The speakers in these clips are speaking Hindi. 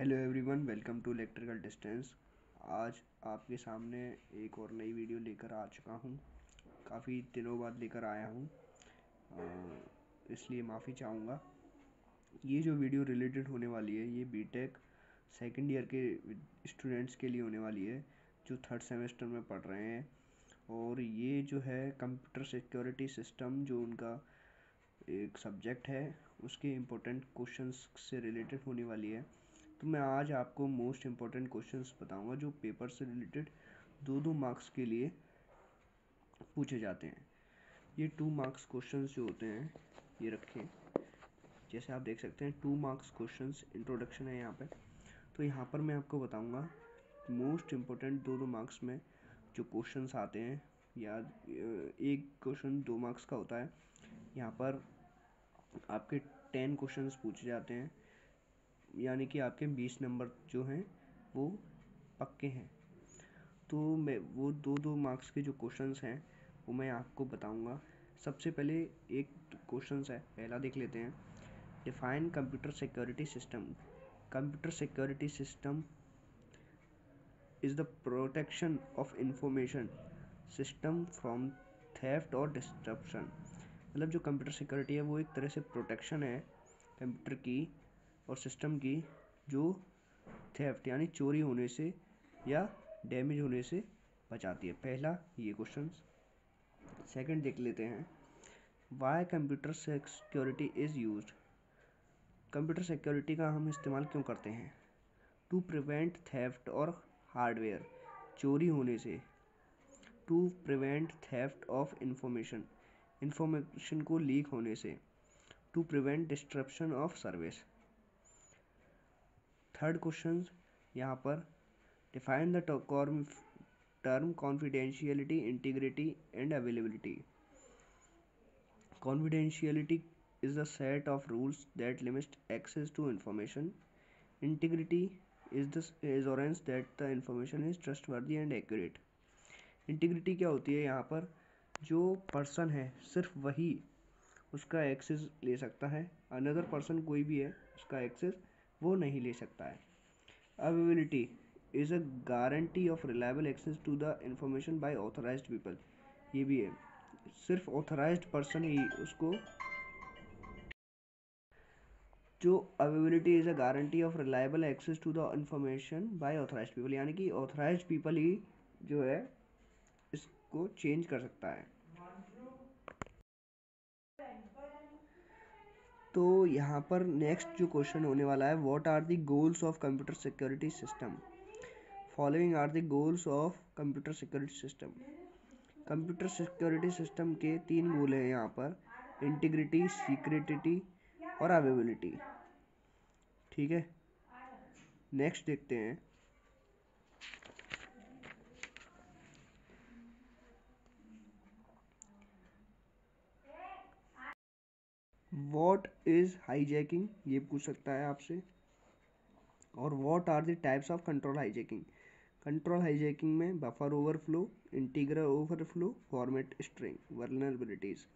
Hello everyone, welcome to electrical distance. आज आपके सामने एक और नई वीडियो लेकर आ चुका हूँ। काफ़ी दिनों बाद लेकर आया हूँ इसलिए माफ़ी चाहूँगा। ये जो वीडियो रिलेटेड होने वाली है, ये बीटेक सेकंड ईयर के स्टूडेंट्स के लिए होने वाली है, जो थर्ड सेमेस्टर में पढ़ रहे हैं। और ये जो है कंप्यूटर सिक्योरिटी सिस्टम जो उनका एक सब्जेक्ट है, उसके इम्पोर्टेंट क्वेश्चंस से रिलेटेड होने वाली है। तो मैं आज आपको मोस्ट इंपॉर्टेंट क्वेश्चंस बताऊँगा जो पेपर से रिलेटेड दो दो मार्क्स के लिए पूछे जाते हैं। ये टू मार्क्स क्वेश्चंस जो होते हैं, ये रखें। जैसे आप देख सकते हैं टू मार्क्स क्वेश्चंस इंट्रोडक्शन है यहाँ पे। तो यहाँ पर मैं आपको बताऊँगा मोस्ट इम्पोर्टेंट दो दो मार्क्स में जो क्वेश्चंस आते हैं, या एक क्वेश्चन दो मार्क्स का होता है। यहाँ पर आपके टेन क्वेश्चंस पूछे जाते हैं। यानी कि आपके बीस नंबर जो हैं, वो पक्के हैं। तो मैं, वो दो दो मार्क्स के जो क्वेश्चंस हैं, वो मैं आपको बताऊँगा। सबसे पहले एक क्वेश्चंस है, पहला देख लेते हैं। Define computer security system computer security system is the protection of information system from theft और डिस्ट्रप्शन मतलब जो कंप्यूटर सिक्योरिटी है, वो एक तरह से प्रोटेक्शन है कंप्यूटर की। और सिस्टम की जो थेफ्ट यानी चोरी होने से या डैमेज होने से बचाती है। पहला ये क्वेश्चन सेकंड देख लेते हैं। Why computer security is use computer security का हम इस्तेमाल क्यों करते हैं? टू प्रिवेंट थेफ्ट और हार्डवेयर चोरी होने से। To prevent theft of information information को लीक होने से। To prevent disruption of service third question यहाँ पर define the term term confidentiality integrity and availability confidentiality is the set of rules that limit access to information integrity is the assurance that the information is trustworthy and accurate integrity क्या होती है यहाँ पर? जो पर्सन है, सिर्फ़ वही उसका एक्सेस ले सकता है। अनदर पर्सन कोई भी है, उसका एक्सेस वो नहीं ले सकता है। Availability is a guarantee of reliable access to the information by authorised people ये भी है। सिर्फ़ ऑथराइज्ड पर्सन ही उसको जो availability is a guarantee of reliable access to the information by authorised people यानी कि ऑथराइज्ड पीपल ही जो है, इसको चेंज कर सकता है। तो यहाँ पर नेक्स्ट जो क्वेश्चन होने वाला है what are the goals of computer security system following are the goals of computer security system computer security system के तीन गोल हैं यहाँ पर. इंटीग्रिटी सीक्रेटिटी और अवेबिलिटी ठीक है? नेक्स्ट देखते हैं. वॉट इज़ हाईजैकिंग ये पूछ सकता है आपसे। और what are the types of control hijacking control hijacking में buffer overflow integral overflow format string vulnerabilities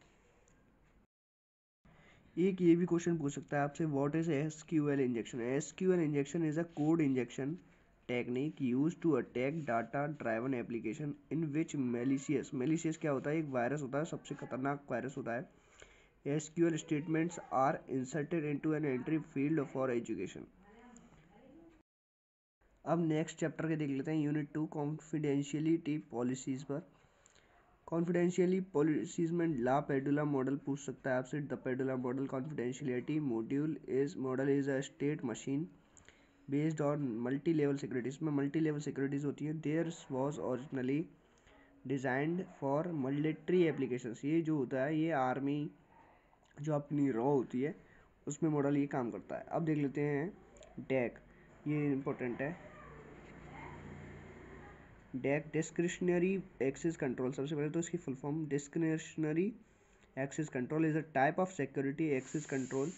एक ये भी क्वेश्चन पूछ सकता है आपसे what is S Q L injection S Q L injection is a code injection technique use to attack data driven application in which malicious malicious क्या होता है? एक वायरस होता है, सबसे खतरनाक वायरस होता है। SQL statements are inserted into an entry field for education. अब नेक्स्ट चैप्टर के देख लेते हैं यूनिट टू, कॉन्फिडेंशियलिटी पॉलिसीज़ पर। कॉन्फिडेंशियली पॉलिसीज़ में ला पेडुला मॉडल पूछ सकता है आपसे। The Padula model confidentiality module is, model is a state machine based on multi level securities. में मल्टी लेवल सिक्योरिटीज होती हैं। There was originally designed for military applications. ये जो होता है, ये आर्मी जो अपनी रॉ होती है, उसमें मॉडल ये काम करता है। अब देख लेते हैं डैक ये इम्पोर्टेंट है। डैक डिस्क्रिशनरी एक्सेस कंट्रोल सबसे पहले तो इसकी full form discretionary access control is a type of security access control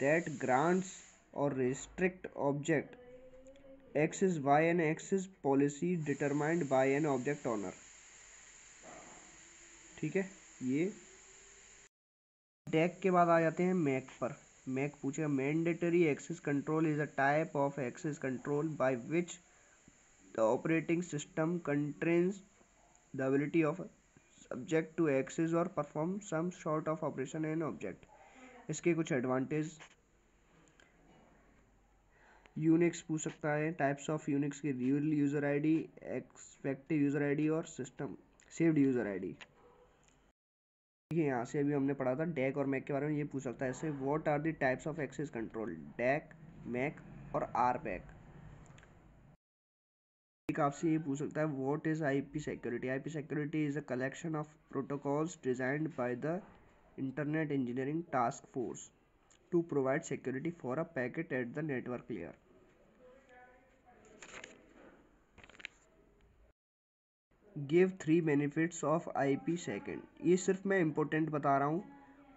that grants और restrict object access by an access policy determined by an object owner ठीक है? ये डैक के बाद आ जाते हैं मैक पर। मैक पूछेगा mandatory access control is a type of access control by which the operating system constrains the ability of subject to access और perform some sort of operation an object इसके कुछ एडवांटेज यूनिक्स पूछ सकता है टाइप्स ऑफ़ यूनिक्स के real user ID effective user ID और सिस्टम सेव्ड यूज़र आईडी देखिए, यहाँ से अभी हमने पढ़ा था डैक और मैक के बारे में, ये पूछ सकता है ऐसे what are the types of access control DAC, MAC और आर पैक? एक आपसे ये पूछ सकता है what is IP security IP security is a collection of protocols designed by the Internet Engineering Task Force to provide security for a packet at the network layer give three benefits of I P sec ये सिर्फ़ मैं इम्पोर्टेंट बता रहा हूँ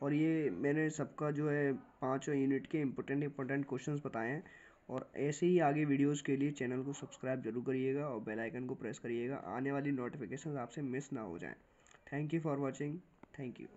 और ये मैंने सबका जो है पाँचों यूनिट के इम्पोर्टेंट इम्पोर्टेंट क्वेश्चन बताए हैं और ऐसे ही आगे वीडियोस के लिए चैनल को सब्सक्राइब ज़रूर करिएगा और बेल आइकन को प्रेस करिएगा। आने वाली नोटिफिकेशन आपसे मिस ना हो जाएँ। Thank you for watching thank you